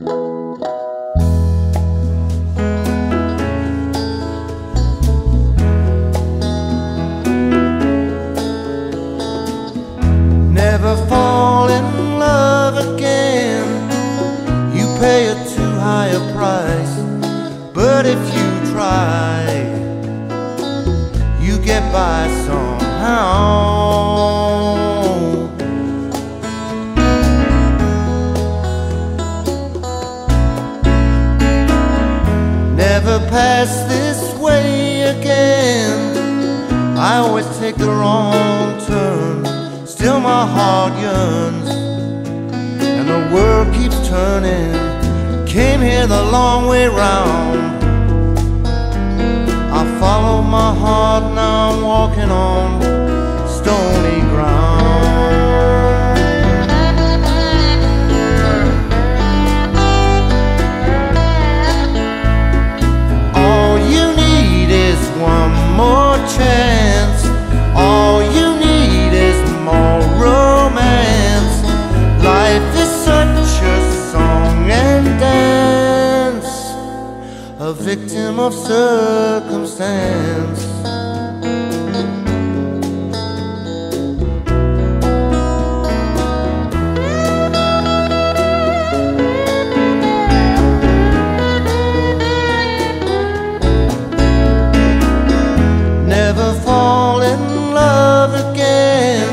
Never fall in love again. You pay a too high a price. But if you try, you get by somehow. Pass this way again. I always take the wrong turn. Still, my heart yearns, and the world keeps turning. Came here the long way round. I follow my heart, now I'm walking on victim of circumstance. Never fall in love again.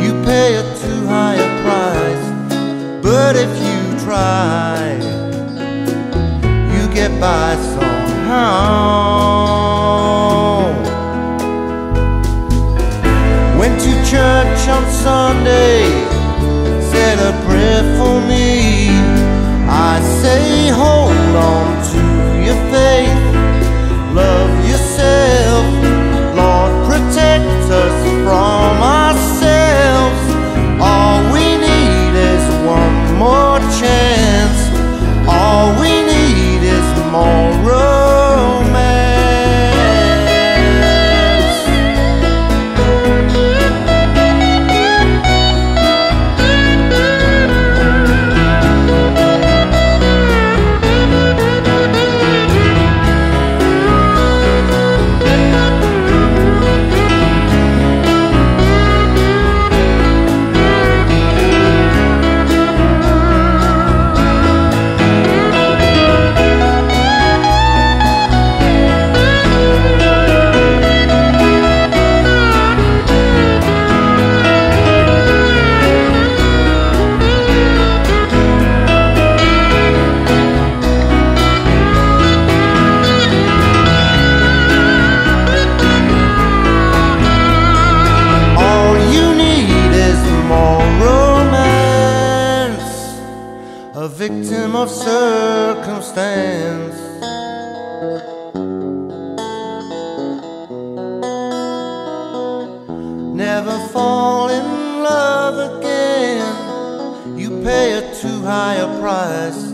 You pay a too high a price. But if you try, get somehow. Went to church on Sunday, victim of circumstance. Never fall in love again. You pay a too high a price,